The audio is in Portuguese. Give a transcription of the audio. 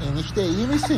NSTI no sim.